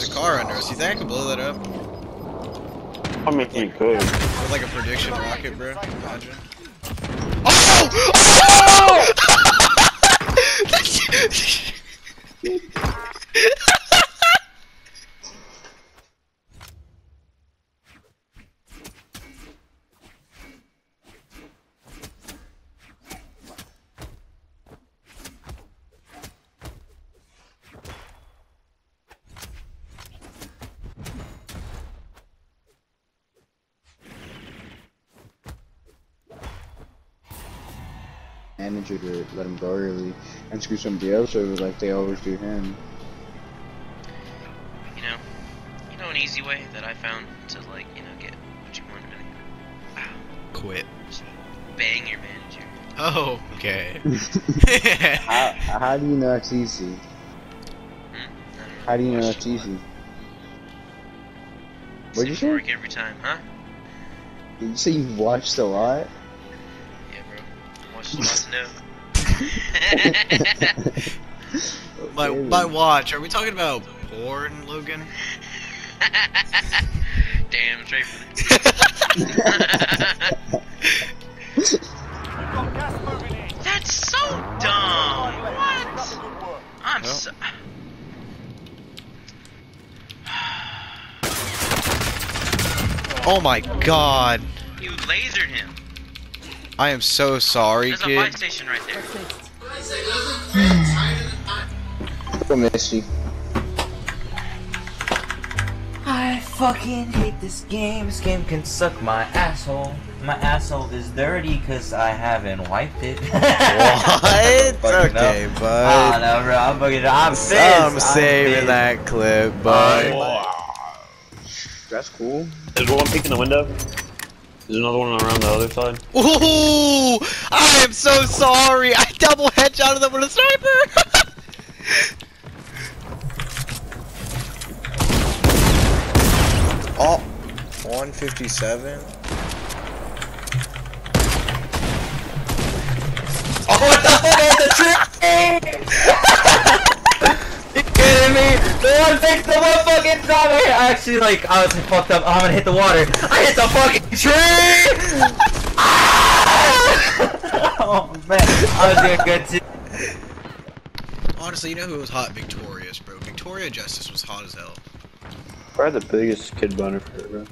there's a car under us. You think I could blow that up? I mean, you could. With like a prediction rocket, bro? Imagine. Manager to let him go early and screw somebody else over like they always do him. You know, you know an easy way that I found to like, you know, get what you wanted. Wow. Quit. Just bang your manager. Oh, okay. How, how do you know it's easy? Hmm? I don't know. How do you know it's easy? What'd you Seems to say? every time, huh? Did you say you've watched a lot? Yeah, bro. Watch lots know. my, Okay, watch, are we talking about porn, Logan? Damn, straight for That's so dumb. What? I'm Well. so. Oh my god. You lasered him. I am so sorry, There's a fire kid. station right there. Go Misty. I fucking hate this game. This game can suck my asshole. My asshole is dirty because I haven't wiped it. what? okay, up. bud. Oh, no, bro. I'm fucking. I'm pissed. I'm saving that clip, bud. That's cool. There's one peek in the window. There's another one around the other side. Ooh! I am so sorry! I double headshotted them with a sniper! oh, 157. Oh, what the fuck is the trick? you kidding me? The one fixed the one fucking time. I actually like I was fucked up. I'm gonna hit the water. I hit the fucking tree. Oh man, I was doing good too. Honestly, you know who was hot? Victorious, bro. Victoria Justice was hot as hell. Probably the biggest kid boner for it, bro.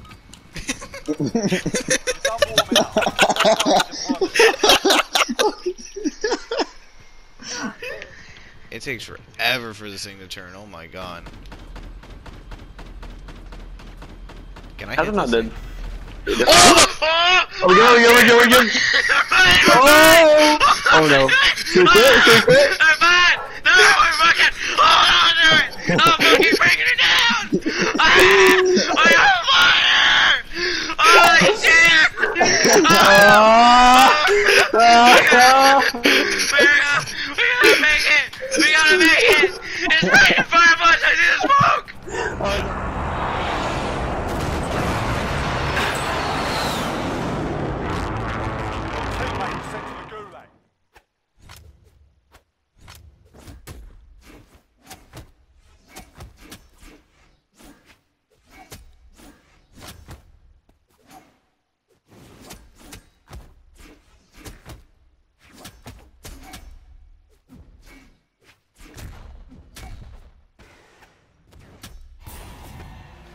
It takes forever for this thing to turn. Oh my god. Can I How's hit it not this dead? Thing? Oh, we go, we go, we go, we go. Oh! Oh no. Should we quit? Should we quit? I'm fine. No, I'm fucking. Hold on to it. I'm fucking breaking it down. Ah, I'm on fire. Holy shit. We, gotta, we gotta make it. We gotta make it. It's right in front of us. I see the smoke.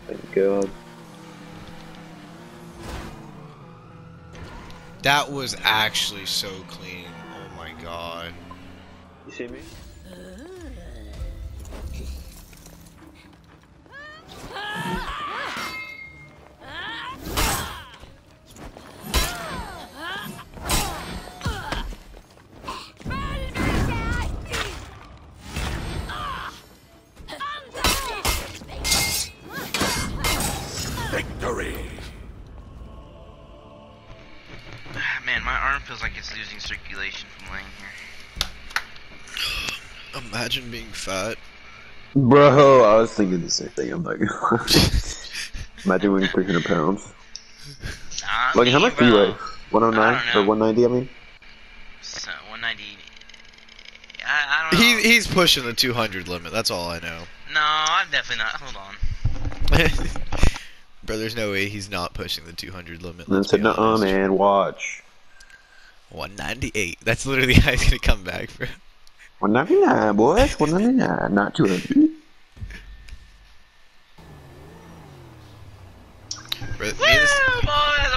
Thank God. That was actually so clean. Oh my god. You see me? Uh-huh. It's losing circulation from laying here. Imagine being fat. Bro, I was thinking the same thing. I'm not gonna lie. Imagine weighing 300 pounds. Not Like, how me, much do you bro. weigh? 109 or 190? I mean. So, 190. I, I don't know. He, he's pushing the 200 limit, that's all I know. No, I'm definitely not. Hold on. Bro, there's no way he's not pushing the 200 limit. Then let's said, be "Nuh-uh, honest. man, watch." 198. That's literally how he's gonna come back, bro. 199, boys. 199, not 200. Bro, me Woo, boys! I'm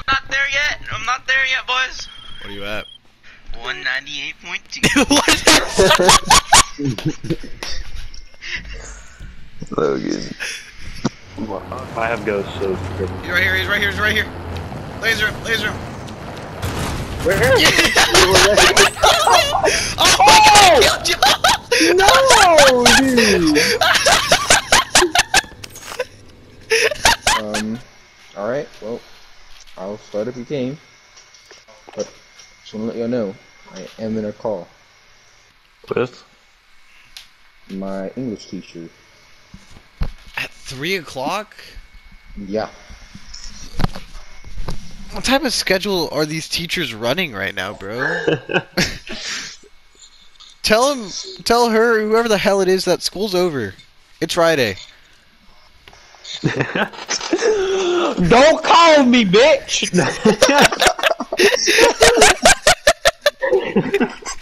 not there yet. I'm not there yet, boys. what are you at? 198.2. what? Logan. I have ghosts, so. He's right here. He's right here. He's right here. Laser him. Laser him. Where? oh my god! I Killed you! No, dude. um. All right. Well, I'll start if you can. But just want to let y'all know, I am in a call. With? My English teacher. At three o'clock. Yeah. What type of schedule are these teachers running right now, bro? tell him, tell her, whoever the hell it is, that school's over. It's Friday. Don't call me, bitch!